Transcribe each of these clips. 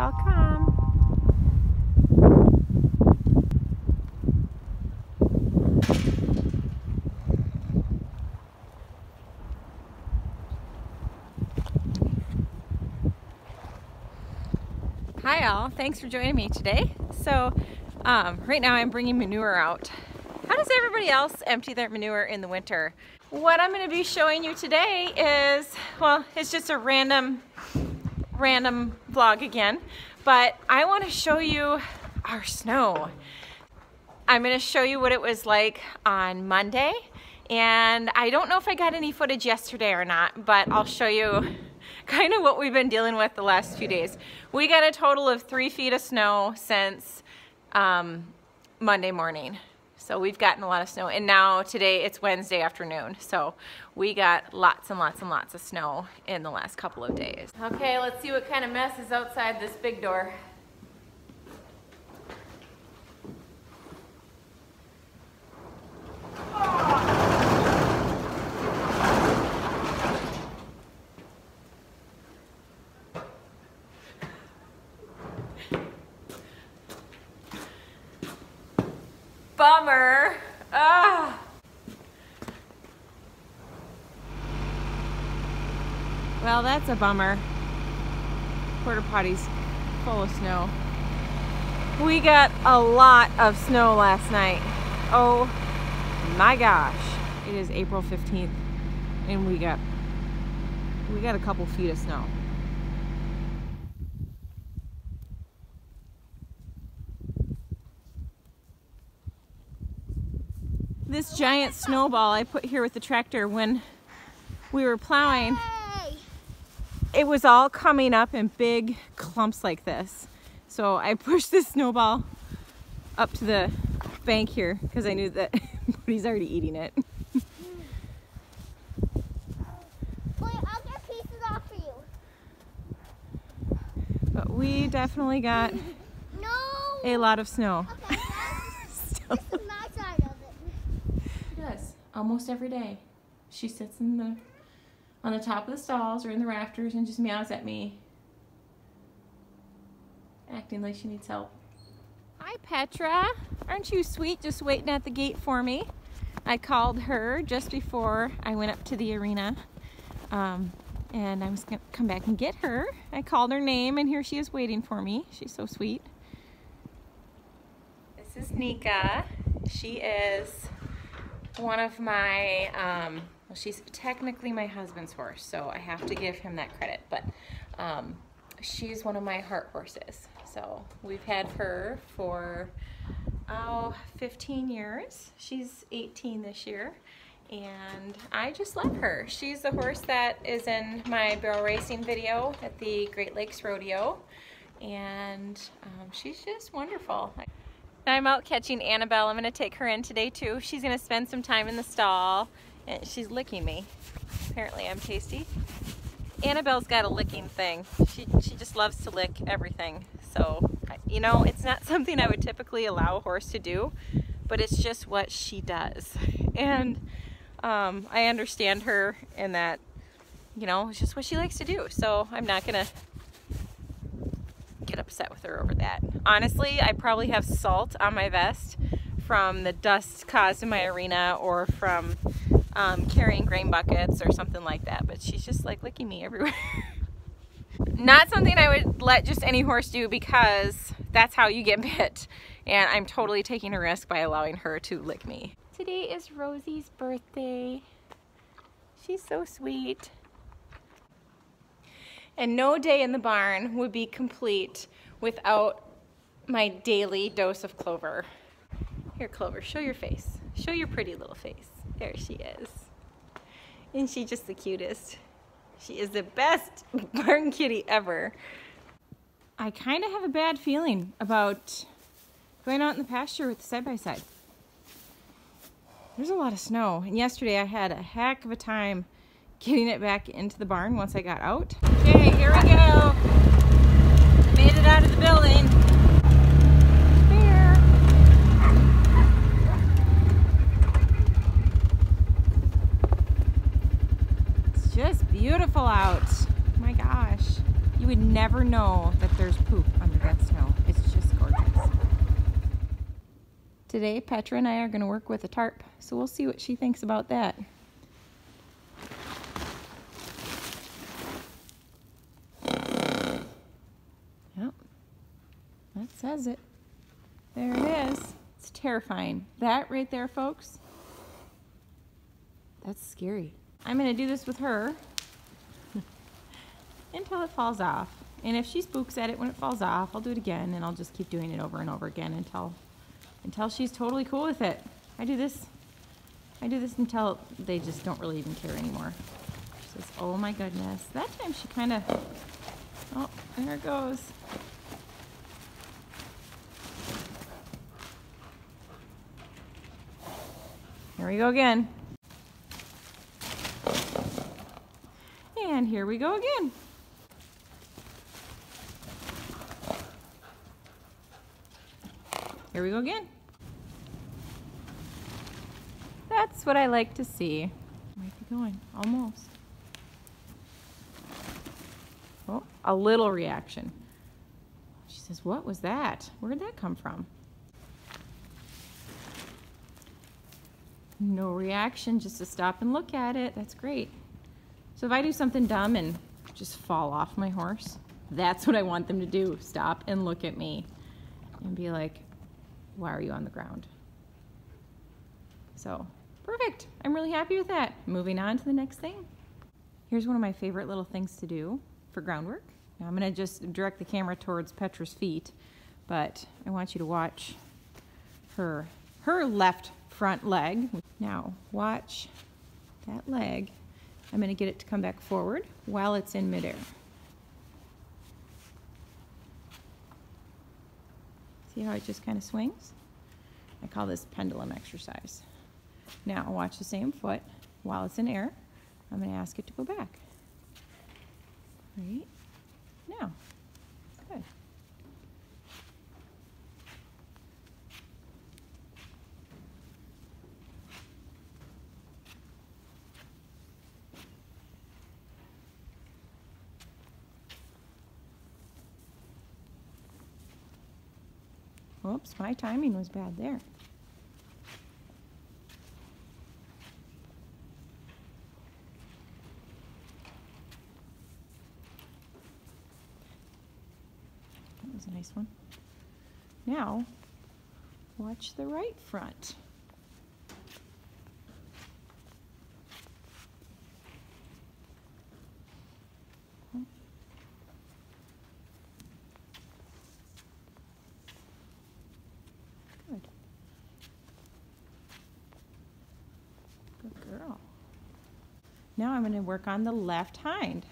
Hi all, thanks for joining me today. So um, right now I'm bringing manure out. How does everybody else empty their manure in the winter? What I'm going to be showing you today is, well, it's just a random, random vlog again, but I want to show you our snow. I'm going to show you what it was like on Monday, and I don't know if I got any footage yesterday or not, but I'll show you kind of what we've been dealing with the last few days. We got a total of three feet of snow since um, Monday morning. So we've gotten a lot of snow and now today it's Wednesday afternoon. So we got lots and lots and lots of snow in the last couple of days. Okay, let's see what kind of mess is outside this big door. Bummer. Ah. Well, that's a bummer. Porta potty's full of snow. We got a lot of snow last night. Oh my gosh. It is April 15th and we got we got a couple feet of snow. This giant snowball I put here with the tractor when we were plowing, it was all coming up in big clumps like this. So I pushed this snowball up to the bank here because I knew that he's already eating it. But we definitely got no. a lot of snow. Okay, almost every day. She sits in the on the top of the stalls or in the rafters and just meows at me, acting like she needs help. Hi Petra, aren't you sweet just waiting at the gate for me? I called her just before I went up to the arena um, and I was gonna come back and get her. I called her name and here she is waiting for me. She's so sweet. This is Nika. She is one of my, um, well, she's technically my husband's horse, so I have to give him that credit, but um, she's one of my heart horses. So we've had her for, oh, 15 years. She's 18 this year, and I just love her. She's the horse that is in my barrel racing video at the Great Lakes Rodeo, and um, she's just wonderful. I'm out catching Annabelle. I'm gonna take her in today too. She's gonna spend some time in the stall and she's licking me. Apparently I'm tasty. Annabelle's got a licking thing. She, she just loves to lick everything. So, you know, it's not something I would typically allow a horse to do, but it's just what she does. And um, I understand her in that, you know, it's just what she likes to do. So I'm not gonna upset with her over that. Honestly, I probably have salt on my vest from the dust caused in my arena or from um, carrying grain buckets or something like that, but she's just like licking me everywhere. Not something I would let just any horse do because that's how you get bit. And I'm totally taking a risk by allowing her to lick me. Today is Rosie's birthday. She's so sweet. And no day in the barn would be complete without my daily dose of Clover. Here, Clover, show your face. Show your pretty little face. There she is. And she's just the cutest. She is the best barn kitty ever. I kind of have a bad feeling about going out in the pasture with the side-by-side. -side. There's a lot of snow. And yesterday I had a heck of a time getting it back into the barn once I got out. Okay, here we go. Made it out of the building. It's just beautiful out. Oh my gosh. You would never know that there's poop under that snow. It's just gorgeous. Today, Petra and I are going to work with a tarp, so we'll see what she thinks about that. Yep, that it. There it is. It's terrifying. That right there, folks, that's scary. I'm to do this with her until it falls off. And if she spooks at it when it falls off, I'll do it again and I'll just keep doing it over and over again until until she's totally cool with it. I do this I do this until they just don't really even care anymore. She says, "Oh my goodness." That time she kind of Oh, there it goes. Here we go again. And here we go again. Here we go again. That's what I like to see. Might be going, almost. Oh, a little reaction. She says, what was that? Where did that come from? No reaction, just to stop and look at it. That's great. So if I do something dumb and just fall off my horse, that's what I want them to do. Stop and look at me and be like, why are you on the ground? So, perfect. I'm really happy with that. Moving on to the next thing. Here's one of my favorite little things to do for groundwork. Now I'm going to just direct the camera towards Petra's feet, but I want you to watch her her left front leg. Now, watch that leg. I'm going to get it to come back forward while it's in midair. See how it just kind of swings? I call this pendulum exercise. Now watch the same foot while it's in air. I'm going to ask it to go back. Right? Now. Good. Oops, my timing was bad there. That was a nice one. Now, watch the right front. Good. Good girl. Now I'm going to work on the left hind.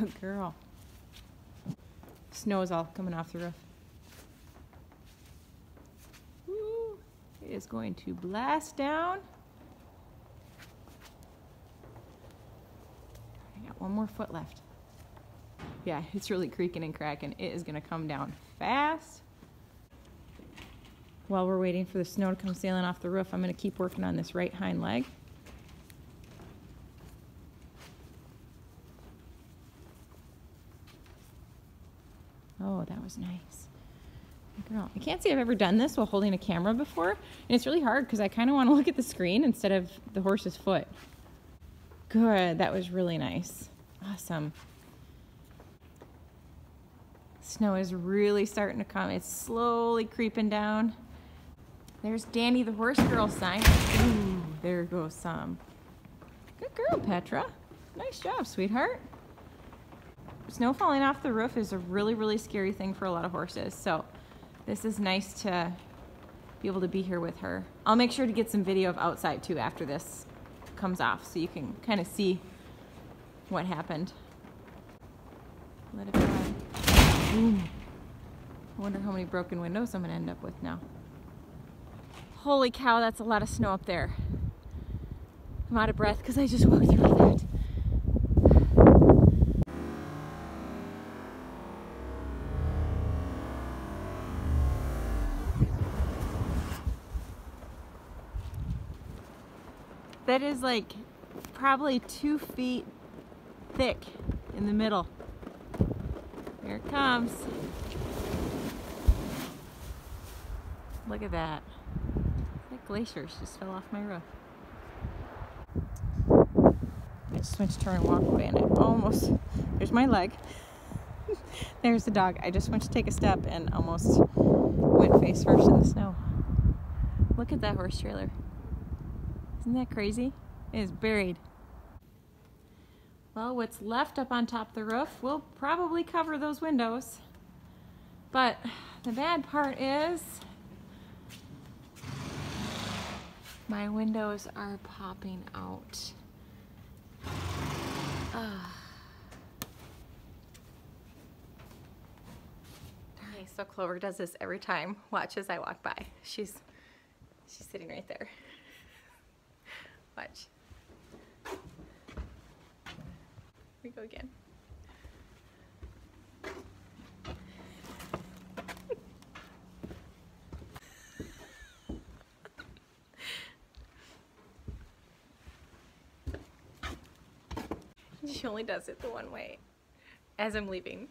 Good girl. Snow is all coming off the roof. It is going to blast down. I got one more foot left. Yeah, it's really creaking and cracking. It is going to come down fast. While we're waiting for the snow to come sailing off the roof, I'm going to keep working on this right hind leg. Oh, that was nice. Girl, I can't say I've ever done this while holding a camera before, and it's really hard because I kind of want to look at the screen instead of the horse's foot. Good, that was really nice. Awesome. Snow is really starting to come. It's slowly creeping down. There's Danny the horse girl sign. Ooh, there goes some. Good girl, Petra. Nice job, sweetheart snow falling off the roof is a really, really scary thing for a lot of horses. So this is nice to be able to be here with her. I'll make sure to get some video of outside too after this comes off so you can kind of see what happened. Let it. Ooh. I wonder how many broken windows I'm gonna end up with now. Holy cow, that's a lot of snow up there. I'm out of breath because I just walked through that. That is like probably two feet thick in the middle. Here it comes. Look at that. Like glaciers just fell off my roof. I just went to turn and walk away and I almost, there's my leg. there's the dog. I just went to take a step and almost went face first in the snow. Look at that horse trailer. Isn't that crazy? It is buried. Well, what's left up on top of the roof will probably cover those windows. But the bad part is my windows are popping out. Ah. Okay, so Clover does this every time. Watch as I walk by. She's she's sitting right there. Watch. We go again. she only does it the one way as I'm leaving.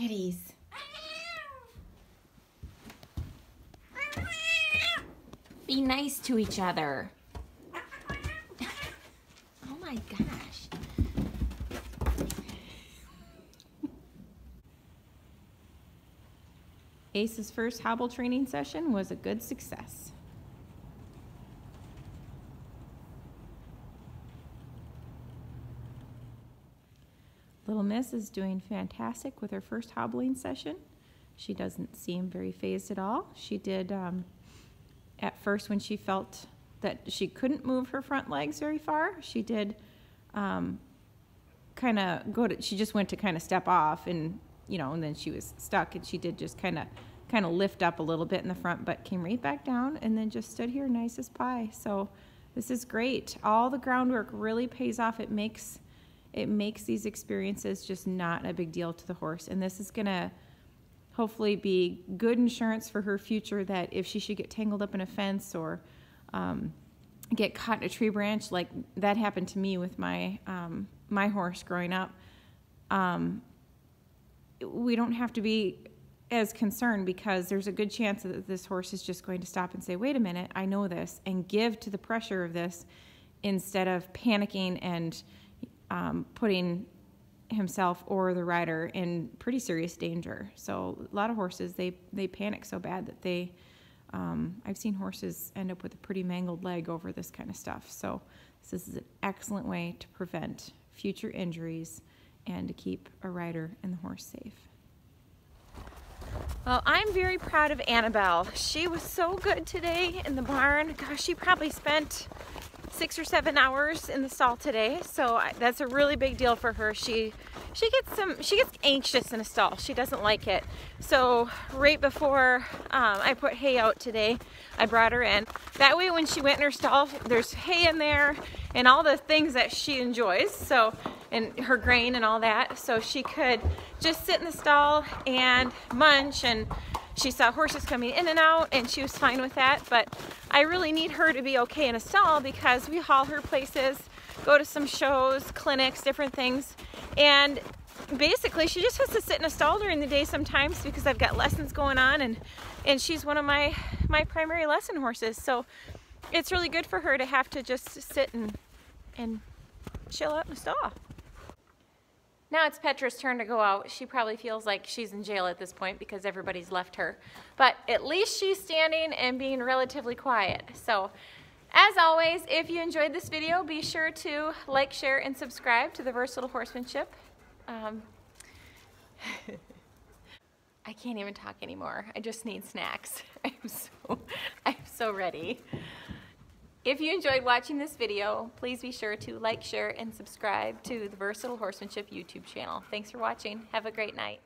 Kitties. Be nice to each other. oh my gosh. Ace's first hobble training session was a good success. Little Miss is doing fantastic with her first hobbling session. She doesn't seem very fazed at all. She did, um, at first when she felt that she couldn't move her front legs very far, she did um, kind of go to, she just went to kind of step off and, you know, and then she was stuck and she did just kind of kind of lift up a little bit in the front, but came right back down and then just stood here nice as pie. So this is great. All the groundwork really pays off. It makes it makes these experiences just not a big deal to the horse. And this is going to hopefully be good insurance for her future that if she should get tangled up in a fence or um, get caught in a tree branch, like that happened to me with my, um, my horse growing up, um, we don't have to be as concerned because there's a good chance that this horse is just going to stop and say, wait a minute, I know this, and give to the pressure of this instead of panicking and um, putting himself or the rider in pretty serious danger. So a lot of horses they they panic so bad that they um, I've seen horses end up with a pretty mangled leg over this kind of stuff. So this is an excellent way to prevent future injuries and to keep a rider and the horse safe. Well, I'm very proud of Annabelle. She was so good today in the barn. Gosh, she probably spent six or seven hours in the stall today so I, that's a really big deal for her. She she gets some she gets anxious in a stall. She doesn't like it. So right before um, I put hay out today I brought her in. That way when she went in her stall there's hay in there and all the things that she enjoys so and her grain and all that. So she could just sit in the stall and munch and she saw horses coming in and out and she was fine with that. But I really need her to be okay in a stall because we haul her places go to some shows clinics different things. And basically she just has to sit in a stall during the day sometimes because I've got lessons going on and and she's one of my my primary lesson horses. So it's really good for her to have to just sit and and chill out in a stall. Now it's Petra's turn to go out. She probably feels like she's in jail at this point because everybody's left her. But at least she's standing and being relatively quiet. So as always, if you enjoyed this video, be sure to like, share, and subscribe to the Versatile Horsemanship. Um, I can't even talk anymore. I just need snacks. I'm so, I'm so ready. If you enjoyed watching this video, please be sure to like, share, and subscribe to the Versatile Horsemanship YouTube channel. Thanks for watching. Have a great night.